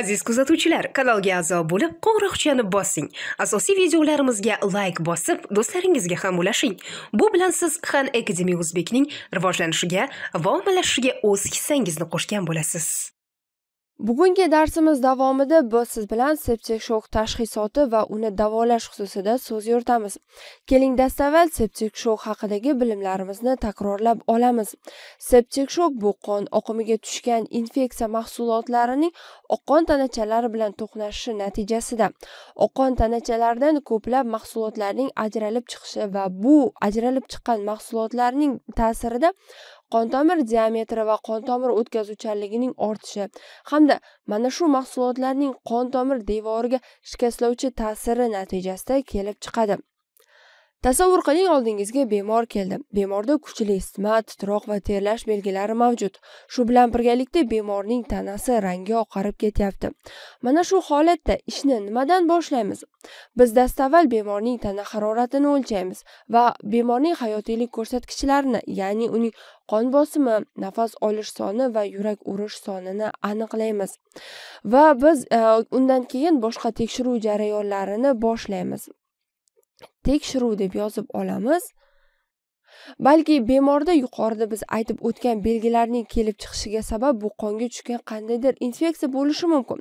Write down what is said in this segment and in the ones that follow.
aziz kuzatuvchilar kanalga a'zo bo'lib qo'ng'iroqchani bosing asosiy videolarimizga layk bosib do'stlaringizga ham ulashing. Bu bilan siz xan academy o'zbekning rivojlanishiga va ommalashishiga o'z hissangizni qo'shgan bo'lasiz. Bugungi darsimiz davomida biz siz bilan septik shok tashxisoti va uni davolash xususida so'z yuritamiz. Keling dastavval septik shok haqidagi bilimlarimizni takrorlab olamiz. Septik shok bu qon oqimiga tushgan infeksiya mahsulotlarining oqqon tanachalari bilan to'qnashishi natijasida. Oqqon tanachalaridan ko'plab mahsulotlarning ajralib chiqishi va bu ajralib chiqqan mahsulotlarning ta'sirida qon tomir diametri va qon tomir o'tkazuvchanligining ortishi hamda mana shu mahsulotlarning qon tomir devoriga shikastlovchi ta'siri natijasida kelib chiqadi. Tasavvur qiling oldingizga bemor keldi. Bemorda kuchli isitma titroq va terlash belgilari mavjud. Shu bilan birgalikda bemorning tanasi rangi oqarib ketyapti. Mana shu holatda ishni nimadan boshlaymiz? Biz dastavval bemorning tana haroratini o'lchaymiz va bemorning hayotiylik ko'rsatkichlarini ya'ni uning qon bosimi nafas olish soni va yurak urish sonini aniqlaymiz. Va biz e, undan keyin boshqa tekshiruv jarayonlarini boshlaymiz. Tekshiruv deb yozib olamiz. Balki bemorda yuqorida biz aytib o'tgan belgilarning kelib chiqishiga sabab bu qonga tushgan qandaydir infeksiya bo'lishi mumkin.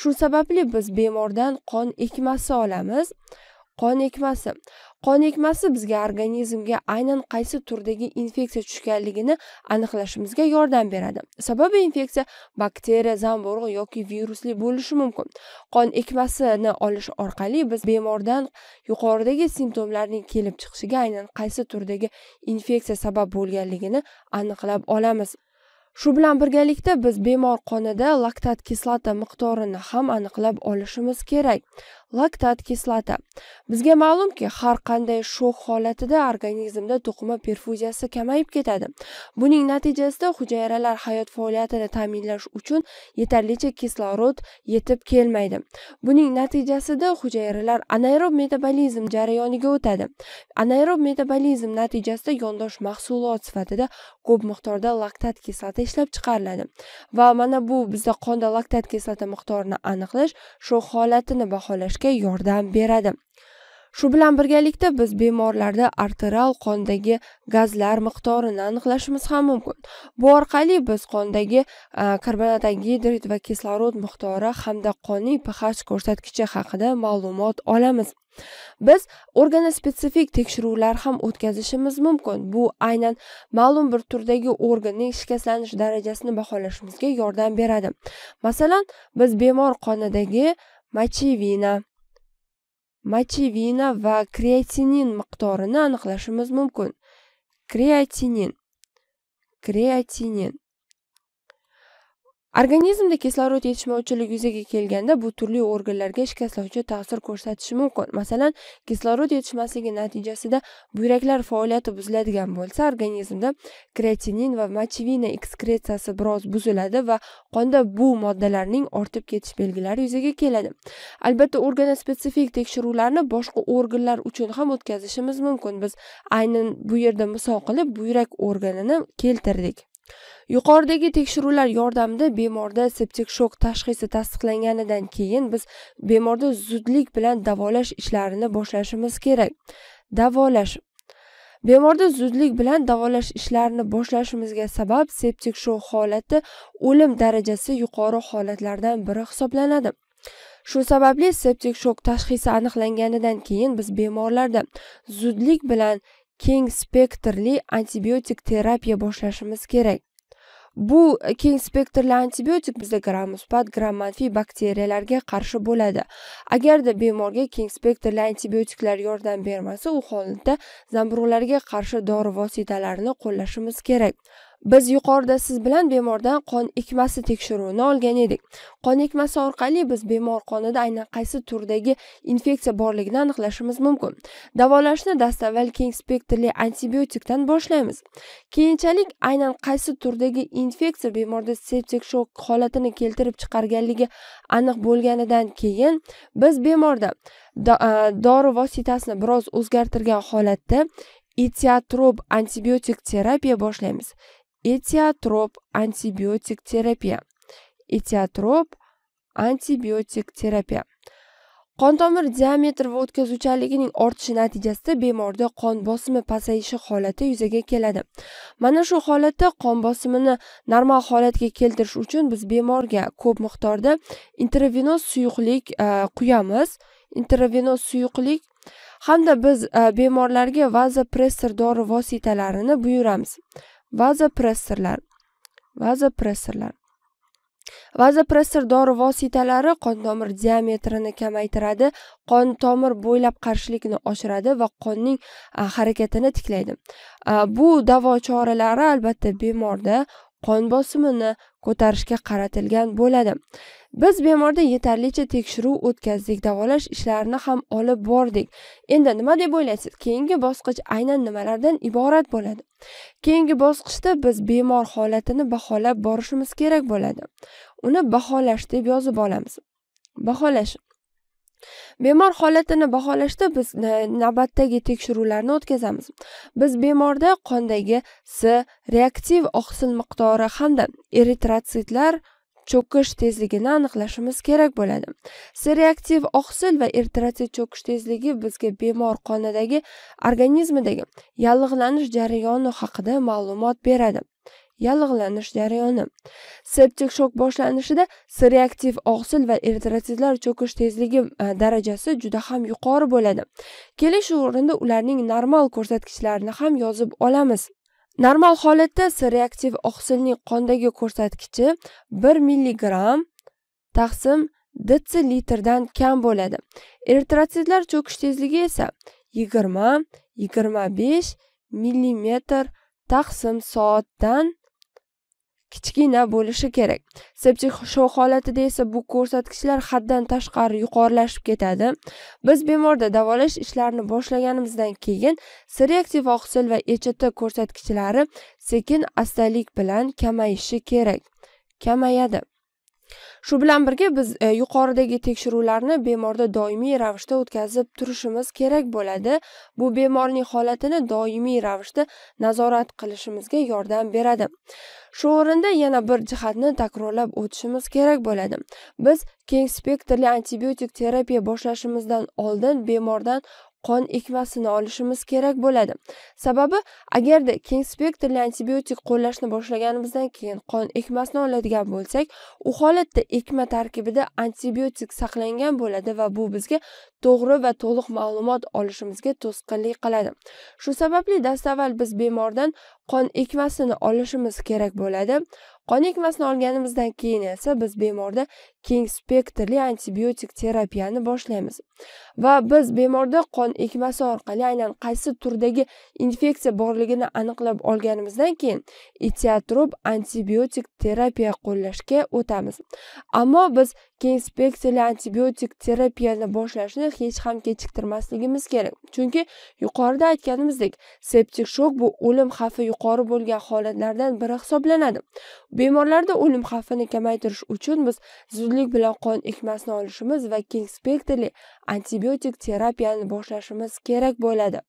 Shu sababli biz bemordan qon ekmasi olamiz. Qon ekmasi. Qon ekmasi bizga organizmga aynan qaysi turdagi infeksiya tushganligini aniqlashimizga yordam beradi. Sababi infeksiya bakteriya zamburug' yoki virusli bo'lishi mumkin. Qon ekmasini olish orqali biz bemordan yuqoridagi simptomlarning kelib chiqishiga aynan qaysi turdagi infeksiya sabab bo'lganligini aniqlab olamiz. Shu bilan birgalikda biz bemor qonida laktat kislota miqdorini ham aniqlab olishimiz kerak. Laktat kislota bizga ma'lumki har qanday shok holatida organizmda to'qima perfuziyasi kamayib ketadi. Buning natijasida hujayralar hayot faoliyatini ta'minlash uchun yetarlicha kislorod yetib kelmaydi. Buning natijasida hujayralar anaerob metabolizm jarayoniga o'tadi. Anaerob metabolizm natijasida yondosh mahsulot sifatida ko'p miqdorda laktat kislota ishlab chiqariladi. Va mana bu bizda qonda laktat kislota miqdorini aniqlash shok holatini baholash olishga yordam beradi. Shu bilan birgalikda biz bemorlarda arterial qondagi gazlar miqdorini aniqlashimiz ham mumkin. Bu orqali biz qondagi karbonat angidrid va kislorod miqdori hamda qonning ph ko'rsatkichi haqida ma'lumot olamiz. Biz spetsifik tekshiruvlar ham o'tkazishimiz mumkin. Bu aynan ma'lum bir turdagi organning shikastlanish darajasini baholashimizga yordam beradi. Masalan biz bemor qonidagi mochevina mochevina va kreatinin miqdorini aniqlashimiz mumkin kreatinin kreatinin organizmda kislorod yetishmovchiligi yuzaga kelganda bu turli organlarga shikastlovchi ta'sir ko'rsatishi mumkin. Masalan kislorod yetishmasligi natijasida buyraklar faoliyati buziladigan bo'lsa organizmda kreatinin va mochevina ekskretsiyasi biroz buziladi va qonda bu moddalarning ortib ketish belgilari yuzaga keladi. Albatta organ spetsifik tekshiruvlarni boshqa organlar uchun ham o'tkazishimiz mumkin. Biz aynan bu yerda misol qilib buyrak organini keltirdik. Yuqoridagi tekshiruvlar yordamida bemorda septik shok tashxisi tasdiqlanganidan keyin biz bemorda zudlik bilan davolash ishlarini boshlashimiz kerak. Davolash. Bemorda zudlik bilan davolash ishlarini boshlashimizga sabab septik shok holati o'lim darajasi yuqori holatlardan biri hisoblanadi. Shu sababli septik shok tashxisi aniqlanganidan keyin biz bemorlarda zudlik bilan keng spektrli antibiotik terapiya boshlashimiz kerak. Bu e, keng spektrli antibiotik bizda gram musbat gram manfiy bakteriyalarga qarshi bo'ladi. Agarda bemorga keng spektrli antibiotiklar yordam bermasa u holatda zamburug'larga qarshi dori vositalarini qo'llashimiz kerak. Biz yuqorida siz bilan bemordan qon ekmasi tekshiruvini olgan edik. Qon ekmasi orqali biz bemor qonida aynan qaysi turdagi infeksiya borligini aniqlashimiz mumkin. Davolashni dastavval keng spektrli antibiotikdan boshlaymiz. Keyinchalik aynan qaysi turdagi infeksiya bemorda septik shok holatini keltirib chiqarganligi aniq bo'lganidan keyin biz bemorda e, dori vositasini biroz o'zgartirgan holatda etiatrop antibiotik terapiya boshlaymiz. Этиотроп антибиотик terapiya etiatrop antibiotik terapiya qon tomir diametri va o'tkazuvchanligining ortishi natijasida bemorda qon bosimi pasayishi holati yuzaga keladi. Mana shu holatda qon bosimini normal holatga keltirish uchun biz bemorga ko'p miqdorda intravenoz suyuqlik e, quyamiz. Intravenoz suyuqlik hamda biz e, bemorlarga vazopressor dori vositalarini buyuramiz. Vazopressorlar vazopressorlar vazopressor dori vositalari qon tomir diametrini kamaytiradi qon tomir bo'ylab qarshilikni oshiradi va qonning harakatini tiklaydi. Bu davo choralari albatta bemorda qon bosimini ko'tarishga qaratilgan bo'ladi. Biz bemorda yetarlicha tekshiruv o'tkazdik davolash ishlarini ham olib bordik. Endi nima deb o'ylaysiz? Keyingi bosqich aynan nimalardan iborat bo'ladi? Keyingi bosqichda biz bemor holatini baholab borishimiz kerak bo'ladi. Uni baholash deb yozib olamiz. Baholash. Bemor holatini baholashda biz navbatdagi tekshiruvlarni o'tkazamiz. Biz bemorda qondagi s reaktiv oqsil miqdori hamda eritrotsitlar cho'kish tezligini aniqlashimiz kerak bo'ladi. S reaktiv oqsil va eritrotsit cho'kish tezligi bizga bemor qonidagi organizmidagi yallig'lanish jarayoni haqida ma'lumot beradi. Yallig'lanish jarayoni. Septik shok boshlanishida s reaktiv oqsil va eritrotsitlar cho'kish tezligi e, darajasi juda ham yuqori bo'ladi. Keling shu o'rinda ularning normal ko'rsatkichlarini ham yozib olamiz. Normal holatda s reaktiv oqsilning qondagi ko'rsatkichi bir milligramm taqsim litrdan kam bo'ladi. Eritrotsitlar cho'kish tezligi esa yigirma yigirma besh millimetr taqsim soatdan kichkina bo'lishi kerak. Septik shok holatida esa bu ko'rsatkichlar haddan tashqari yuqorilashib ketadi. Biz bemorda davolash ishlarini boshlaganimizdan keyin s reaktiv oqsil va echt ko'rsatkichlari sekin astalik bilan kamayishi kerak. Kamayadi. Shu bilan birga biz e, yuqoridagi tekshiruvlarni bemorda doimiy ravishda o'tkazib turishimiz kerak bo'ladi. Bu bemorning holatini doimiy ravishda nazorat qilishimizga yordam beradi. Shu o'rinda yana bir jihatni takrorlab o'tishimiz kerak bo'ladi. Biz keng spektrli antibiotik terapiya boshlashimizdan oldin bemordan qon ekmasini olishimiz kerak bo'ladi. Sababi agarda keng spektrli antibiotik qo'llashni boshlaganimizdan keyin qon ekmasini oladigan bo'lsak u holatda ekma tarkibida antibiotik saqlangan bo'ladi va bu bizga to'g'ri va to'liq ma'lumot olishimizga to'sqinlik qiladi. Shu sababli dastavval biz bemordan qon ekmasini olishimiz kerak bo'ladi. Qon ekmasini olganimizdan keyin esa biz bemorda keng spektrli antibiotik terapiyani boshlaymiz. Va biz bemorda qon ekmasi orqali aynan qaysi turdagi infeksiya borligini aniqlab olganimizdan keyin etiotrop antibiotik terapiya qo'llashga o'tamiz. Ammo biz keng spektrli antibiotik terapiyani boshlashni hech ham kechiktirmasligimiz kerak chunki yuqorida aytganimizdek septik shok bu o'lim xavfi yuqori bo'lgan holatlardan biri hisoblanadi bemorlarda o'lim xavfini kamaytirish uchun biz zudlik bilan qon ekmasini olishimiz va keng spektrli antibiotik terapiyani boshlashimiz kerak bo'ladi